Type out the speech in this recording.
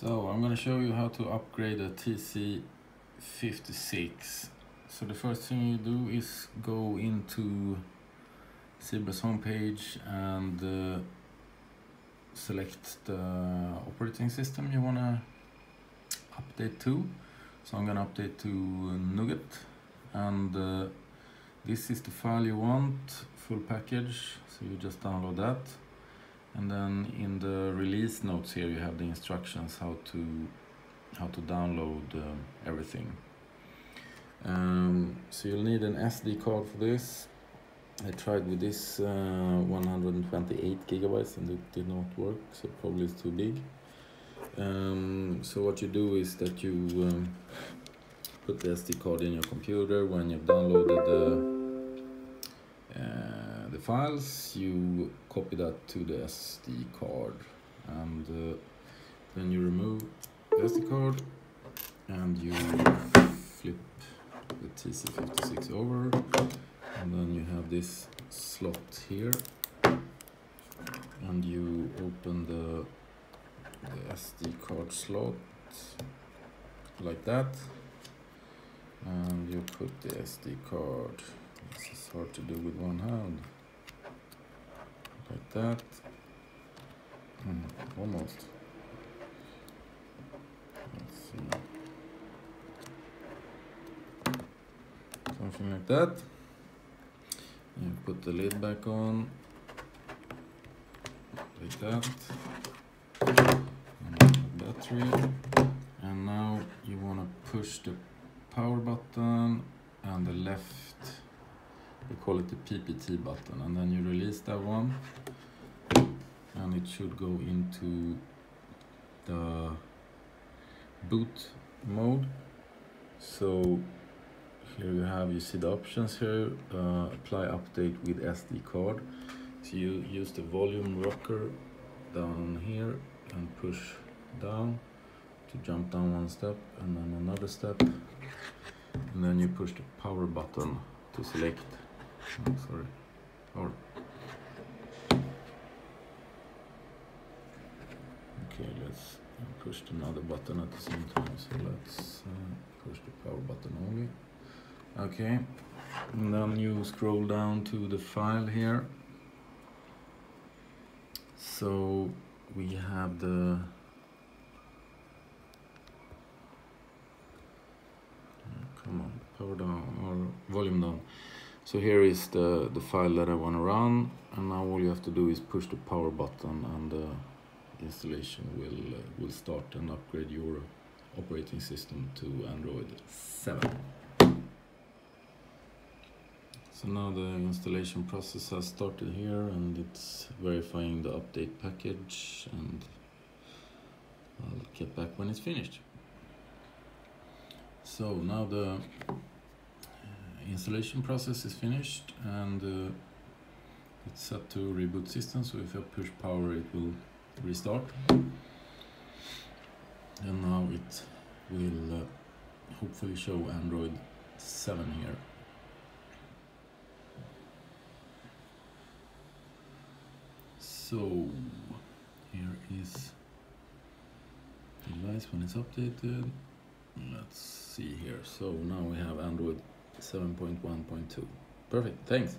So I'm going to show you how to upgrade a TC56. So the first thing you do is go into Zebra's homepage and uh, select the operating system you want to update to. So I'm going to update to Nougat and uh, this is the file you want, full package, so you just download that and then in the release notes here you have the instructions how to how to download uh, everything. Um, so you'll need an SD card for this. I tried with this uh, 128 gigabytes and it did not work so probably it's too big. Um, so what you do is that you um, put the SD card in your computer. When you've downloaded the the files, you copy that to the SD card and uh, then you remove the SD card and you flip the TC56 over and then you have this slot here and you open the, the SD card slot like that and you put the SD card. This is hard to do with one hand that. Hmm, almost. Let's see. Something like that. You put the lid back on. Like that. And battery. And now you want to push the power button and the left we call it the PPT button and then you release that one. And it should go into the boot mode. So here you have you see the options here. Uh, apply update with SD card. So you use the volume rocker down here and push down to jump down one step and then another step. And then you push the power button to select Oh, sorry. Or. Okay, let's push another button at the same time. So let's uh, push the power button only. Okay, and then you scroll down to the file here. So we have the come on, power down or volume down. So here is the, the file that I want to run and now all you have to do is push the power button and the installation will, uh, will start and upgrade your operating system to Android 7. So now the installation process has started here and it's verifying the update package and I'll get back when it's finished. So now the installation process is finished and uh, it's set to reboot system so if I push power it will restart. And now it will uh, hopefully show Android 7 here. So here is the device when it's updated. Let's see here. So now we have Android 7.1.2. Perfect, thanks.